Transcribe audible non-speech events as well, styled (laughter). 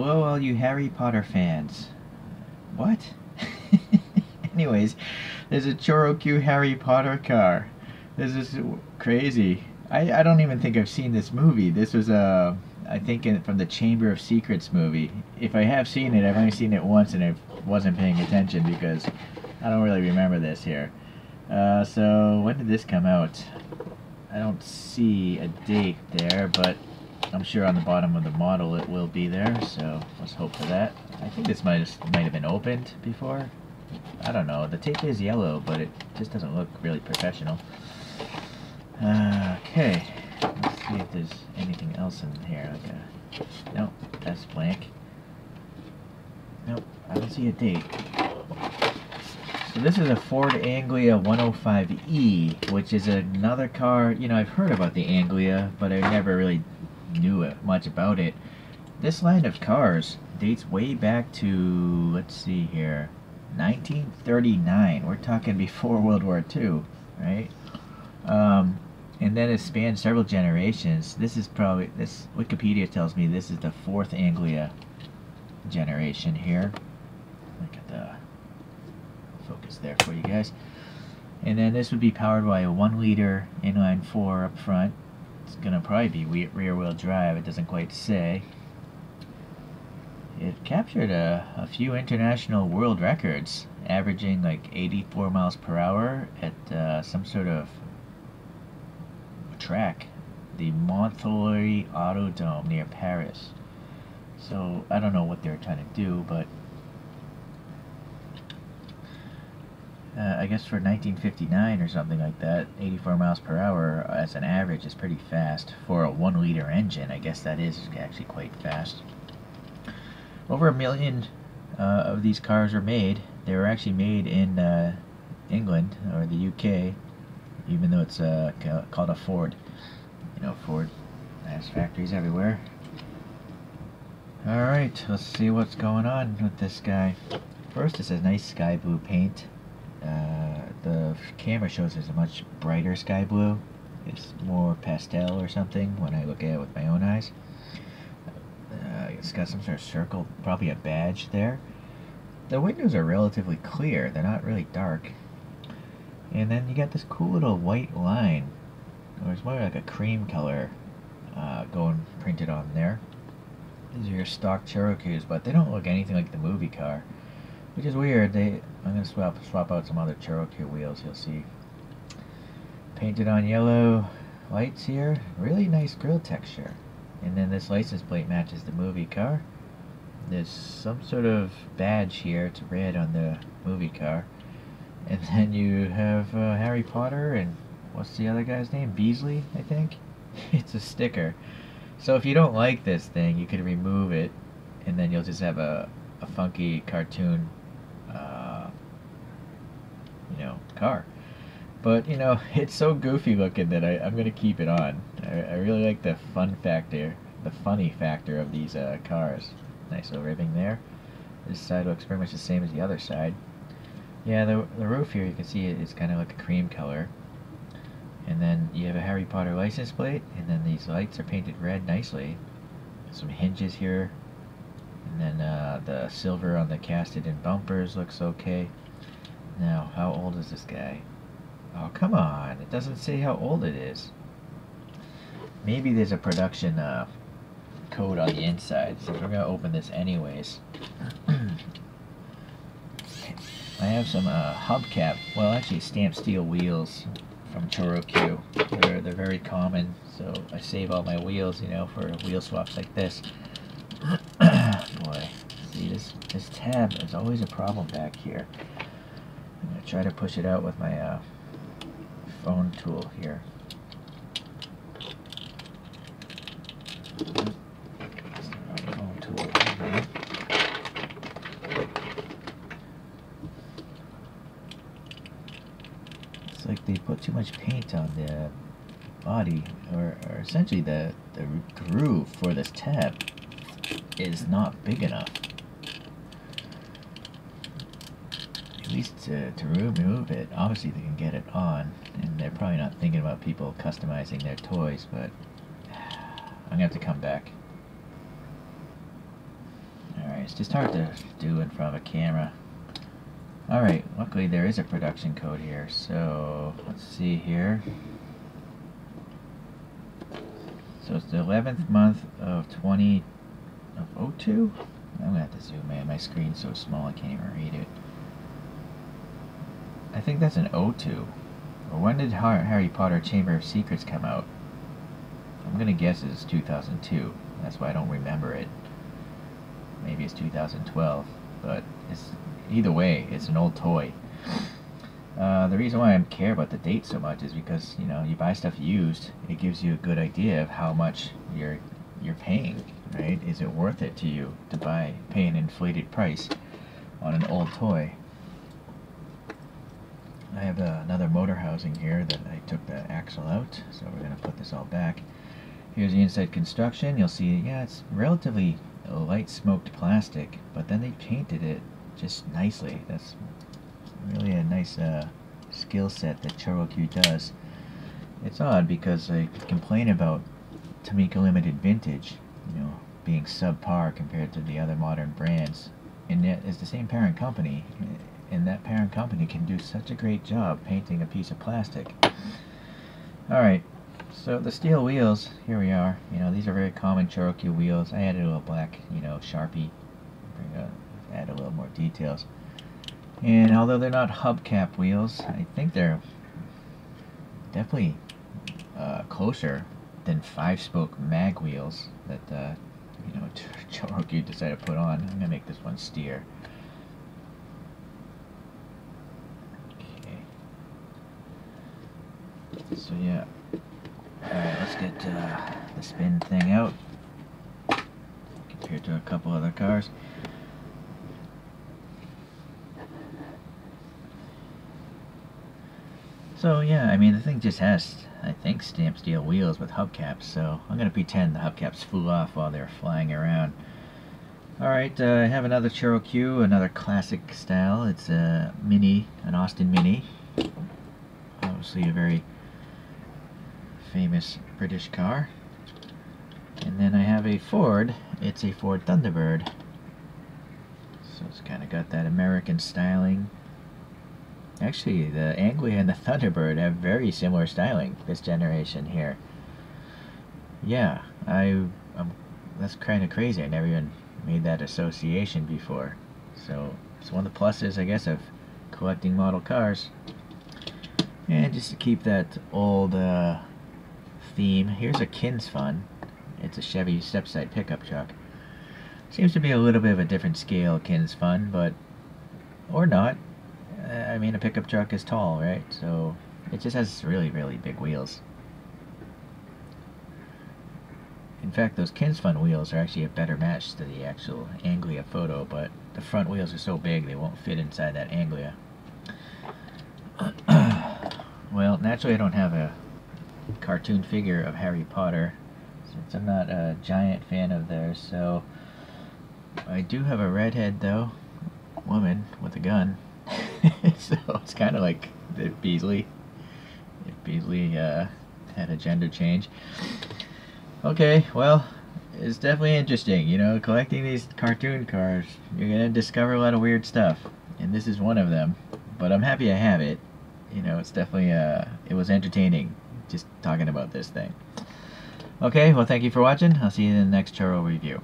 Hello, all you Harry Potter fans. What? (laughs) Anyways, there's a ChoroQ Harry Potter car. This is crazy. I, I don't even think I've seen this movie. This was a, I think in, from the Chamber of Secrets movie. If I have seen it, I've only seen it once and I wasn't paying attention because I don't really remember this here. Uh, so when did this come out? I don't see a date there, but I'm sure on the bottom of the model it will be there, so let's hope for that. I think this might have, might have been opened before. I don't know. The tape is yellow, but it just doesn't look really professional. Uh, okay, let's see if there's anything else in here. Like a, nope, that's blank. Nope, I don't see a date. So this is a Ford Anglia 105E, which is another car, you know, I've heard about the Anglia, but I never really knew it, much about it. This line of cars dates way back to, let's see here, 1939. We're talking before World War II, right? Um, and then it spanned several generations. This is probably, this Wikipedia tells me this is the fourth Anglia generation here. Look at the focus there for you guys. And then this would be powered by a 1 liter inline 4 up front. It's to probably be rear wheel drive, it doesn't quite say. It captured a, a few international world records, averaging like 84 miles per hour at uh, some sort of track, the Montlhéry Autodrome near Paris. So I don't know what they're trying to do, but uh, I guess for 1959 or something like that, 84 miles per hour as an average is pretty fast. For a 1 liter engine, I guess that is actually quite fast. Over a million uh, of these cars are made. They were actually made in uh, England or the UK, even though it's uh, called a Ford. You know, Ford has factories everywhere. Alright, let's see what's going on with this guy. First, it says nice sky blue paint. Uh, the camera shows it's a much brighter sky blue. It's more pastel or something when I look at it with my own eyes. Uh, it's got some sort of circle, probably a badge there. The windows are relatively clear. They're not really dark. And then you got this cool little white line. Or it's more like a cream color uh, going printed on there. These are your stock ChoroQs, but they don't look anything like the movie car. Which is weird. They I'm gonna swap swap out some other ChoroQ wheels. You'll see. Painted on yellow lights here. Really nice grill texture. And then this license plate matches the movie car. There's some sort of badge here. It's red on the movie car. And then you have uh, Harry Potter and what's the other guy's name? Beasley, I think. (laughs) it's a sticker. So if you don't like this thing, you can remove it, and then you'll just have a, a funky cartoon you know, car. But, you know, (laughs) it's so goofy looking that I, I'm going to keep it on. I, I really like the fun factor, the funny factor of these uh, cars. Nice little ribbing there. This side looks pretty much the same as the other side. Yeah, the, the roof here, you can see it is kind of like a cream color. And then you have a Harry Potter license plate, and then these lights are painted red nicely. Some hinges here. And then uh, the silver on the casted in bumpers looks okay. Now, how old is this guy? Oh, come on. It doesn't say how old it is. Maybe there's a production uh, code on the inside, so we're going to open this anyways. (clears throat) I have some uh, hubcap, well actually stamped steel wheels from ChoroQ. They're, they're very common, so I save all my wheels, you know, for wheel swaps like this. (clears throat) Boy, see this, this tab is always a problem back here. I'm going to try to push it out with my uh, phone tool here. Phone tool. It's like they put too much paint on the body, or, or essentially the, the groove for this tab is not big enough. At least to, to remove it, obviously they can get it on, and they're probably not thinking about people customizing their toys, but I'm going to have to come back. Alright, it's just hard to do in front of a camera. Alright, luckily there is a production code here, so let's see here. So it's the 11th month of 20 of 02? I'm gonna have to zoom in. My screen's so small I can't even read it. I think that's an O2. Or when did Harry Potter Chamber of Secrets come out? I'm gonna guess it's 2002. That's why I don't remember it. Maybe it's 2012, but it's either way, it's an old toy. Uh, the reason why I care about the date so much is because you know you buy stuff used, it gives you a good idea of how much you're you're paying, right? Is it worth it to you to buy pay an inflated price on an old toy? I have uh, another motor housing here that I took the axle out, so we're going to put this all back. Here's the inside construction. You'll see, yeah, it's relatively light smoked plastic, but then they painted it just nicely. That's really a nice uh, skill set that ChoroQ does. It's odd because I complain about Tomica Limited Vintage, you know, being subpar compared to the other modern brands. And yet, it's the same parent company, and that parent company can do such a great job painting a piece of plastic. Alright, so the steel wheels, here we are. You know, these are very common ChoroQ wheels. I added a little black, you know, Sharpie, bring a, add a little more details. And although they're not hubcap wheels, I think they're definitely uh, closer than five-spoke mag wheels that, uh, you know, (laughs) ChoroQ decided to put on. I'm going to make this one steer. So yeah. Alright, let's get uh, the spin thing out compared to a couple other cars. So yeah, I mean the thing just has, I think, stamped steel wheels with hubcaps, so I'm going to pretend the hubcaps flew off while they're flying around. Alright, uh, I have another ChoroQ, another classic style. It's a Mini, an Austin Mini. Obviously a very famous British car. And then I have a Ford. It's a Ford Thunderbird. So it's kind of got that American styling. Actually, the Anglia and the Thunderbird have very similar styling this generation here. Yeah, I, I'm, that's kind of crazy. I never even made that association before. So it's one of the pluses, I guess, of collecting model cars. And just to keep that old uh, theme. Here's a Kins Fun. It's a Chevy step-side pickup truck. Seems to be a little bit of a different scale Kins Fun, but... Or not. Uh, I mean, a pickup truck is tall, right? So, it just has really, really big wheels. In fact, those Kins Fun wheels are actually a better match to the actual Anglia photo, but the front wheels are so big they won't fit inside that Anglia. (coughs) well, naturally I don't have a cartoon figure of Harry Potter. Since I'm not a giant fan of theirs so I do have a redhead though. Woman with a gun. (laughs) So it's kind of like the Beasley. If Beasley uh, had a gender change. Okay well it's definitely interesting you know collecting these cartoon cars you're gonna discover a lot of weird stuff and this is one of them. But I'm happy I have it. You know it's definitely uh it was entertaining just talking about this thing. Okay, well thank you for watching. I'll see you in the next Choro review.